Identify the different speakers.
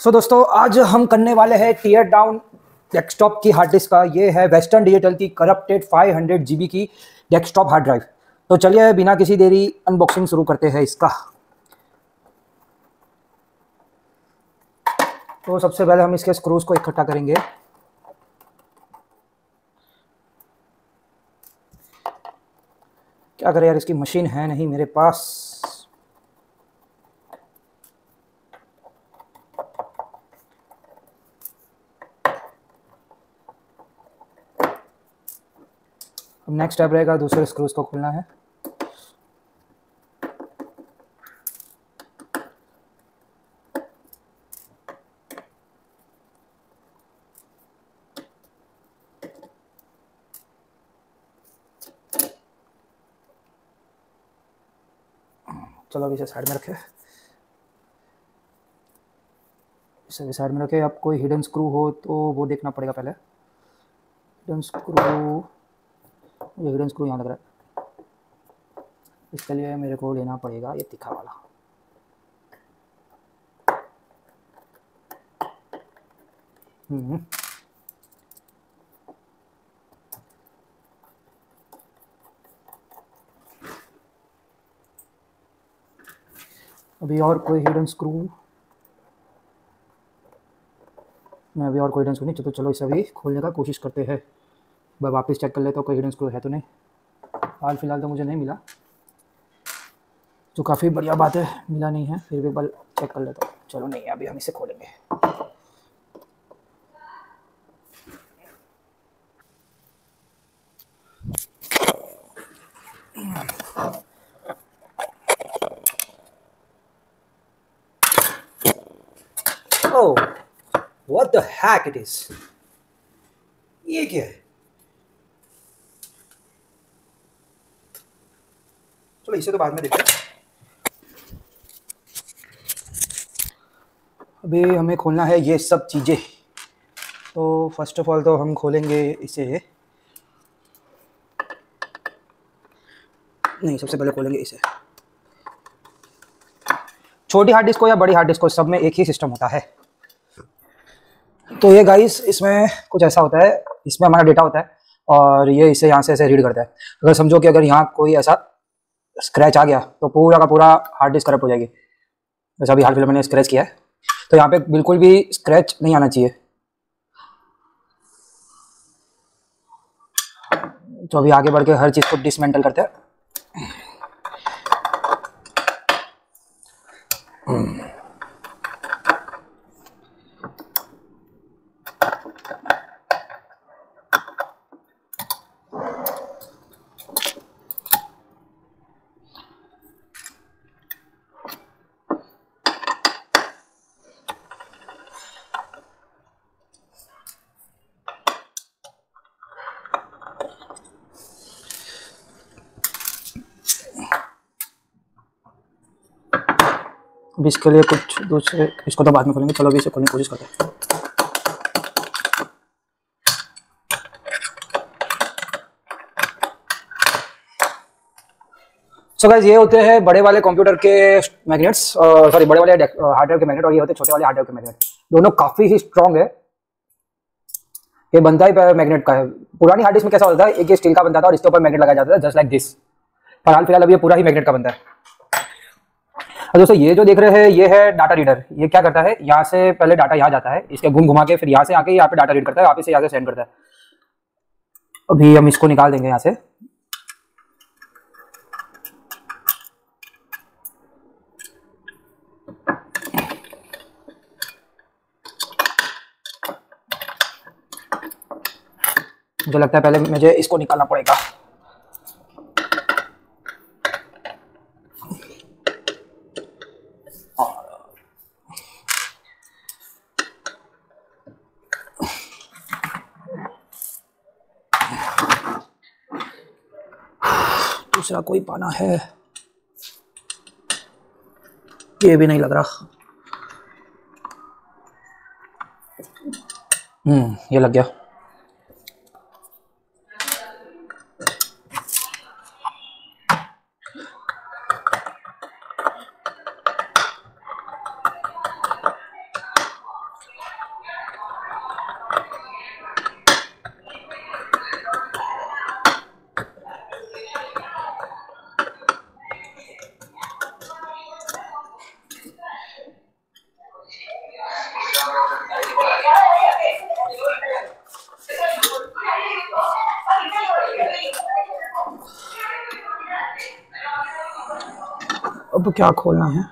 Speaker 1: सो so, दोस्तों आज हम करने वाले हैं टीयर डाउन डेस्कटॉप की हार्ड डिस्क का। ये है वेस्टर्न डिजिटल की करप्टेड 500 हंड्रेड की डेस्कटॉप हार्ड ड्राइव तो चलिए बिना किसी देरी अनबॉक्सिंग शुरू करते हैं इसका। तो सबसे पहले हम इसके स्क्रूज को इकट्ठा करेंगे। क्या करें यार इसकी मशीन है नहीं मेरे पास। अब नेक्स्ट स्टेप रहेगा, दूसरे स्क्रूज को खोलना है। चलो अभी इसे साइड में रखे। इसे भी साइड में रखे। अब कोई हिडन स्क्रू हो तो वो देखना पड़ेगा पहले। हिडन स्क्रू ये हिडन स्क्रू यहाँ लग रहा इसके लिए मेरे को लेना पड़ेगा ये तिखा वाला। हम्म। अभी और कोई हिडन स्क्रू मैं अभी और कोई हिडन स्क्रू नहीं तो चलो इसे अभी खोलने का कोशिश करते हैं। मैं वापस चेक कर लेता हूँ कोई हिडन स्क्रू है तो नहीं। हाल फ़िलहाल तो मुझे नहीं मिला। तो काफ़ी बढ़िया बात है मिला नहीं है फिर भी बल चेक कर लेता हूँ। चलो नहीं अभी हम इसे खोलेंगे। Oh, what the heck it is? ये क्या है? चलो इसे तो बाद में देखते हैं। अभी हमें खोलना है ये सब चीज़ें। तो फ़र्स्ट ऑफ़ ऑल तो हम खोलेंगे इसे। नहीं, सबसे पहले खोलेंगे इसे। छोटी हार्ड डिस्क को या बड़ी हार्ड डिस्क को सब में एक ही सिस्टम होता है। तो ये गाइस इसमें कुछ ऐसा होता है, इसमें हमारा डेटा होता है, और ये इसे यहाँ से ऐसे रीड करता है। अगर समझो कि अगर यहाँ कोई ऐसा स्क्रैच आ गया तो पूरा का पूरा हार्ड डिस्क करप्ट हो जाएगी। जैसे अभी हार्ड फ़िलहाल मैंने स्क्रैच किया है। तो यहाँ पे बिल्कुल भी स्क्रैच नहीं आना चाहिए। तो अभी आगे बढ़ के हर चीज़ को डिसमेंटल करते हैं। अभी इसके लिए कुछ दूसरे, इसको तो बाद में खोलेंगे। चलो अभी इसे खोलने की कोशिश करते हैं। सो so गाइज़ ये होते हैं बड़े वाले कंप्यूटर के मैग्नेट्स सॉरी बड़े वाले हार्डवेयर के मैग्नेट और ये होते हैं छोटे वाले हार्डवेयर के मैग्नेट दोनों काफ़ी ही स्ट्रॉन्ग है। ये बनता ही मैग्नेट का है। पुरानी हार्ड डिस्क में कैसा होता है एक ये स्टील का बनता था और इसके ऊपर मैग्नेट लगाया जाता था जस्ट लाइक दिस पर हाल फ़िलहाल अब ये पूरा ही मैग्नेट का बनता है। और दोस्तों, ये जो देख रहे हैं, ये है डाटा रीडर ये क्या करता है? यहाँ से पहले डाटा यहाँ जाता है, इसके घूम घुमा के फिर यहाँ से आके यहाँ पे डाटा रीड करता है, वापस से यहाँ से सेंड करता है। अभी हम इसको निकाल देंगे यहाँ से। मुझे लगता है पहले मुझे इसको निकालना पड़ेगा। दूसरा कोई पाना है। ये भी नहीं लग रहा। हम्म ये लग गया। अब क्या खोलना है?